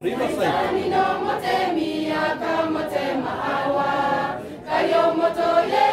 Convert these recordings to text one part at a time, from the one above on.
Mino motemi, aka motema awa, kayo moto ye.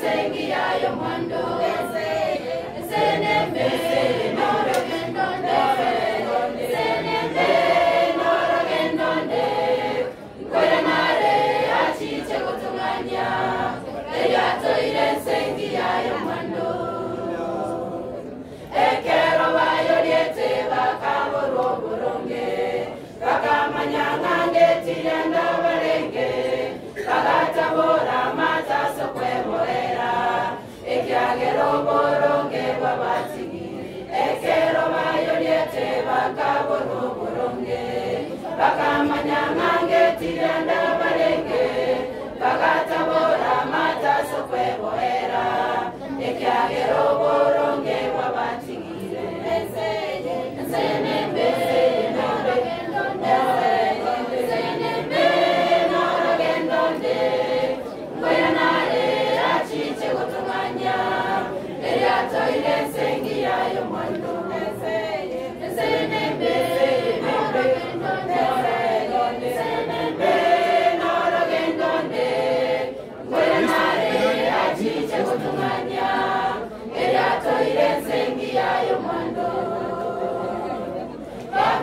sengi ayo mwando. bakamanya nkange tirenda barenge bagatabora amataso kwebohera ekyagero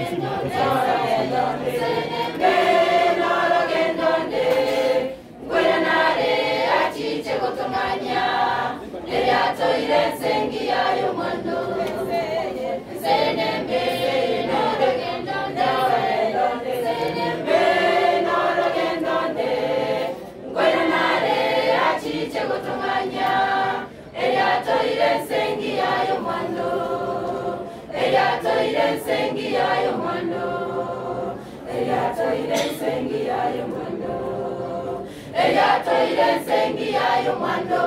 Tonga you Elia. eyatoyile ensengi yayo mwono eyatoyile ensengi yayo mwono eyatoyile ensengi yayo mwono